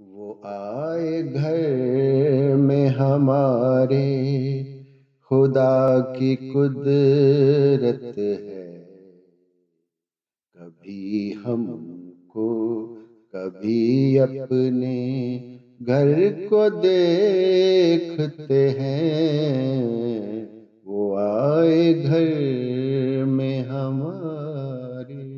वो आए घर में हमारे, खुदा की कुदरत है। कभी हमको, कभी अपने घर को देखते हैं। वो आए घर में हमारे